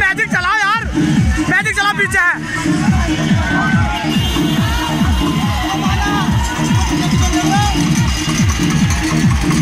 Magic चलाओ यार। Magic चलाओ पीछे। है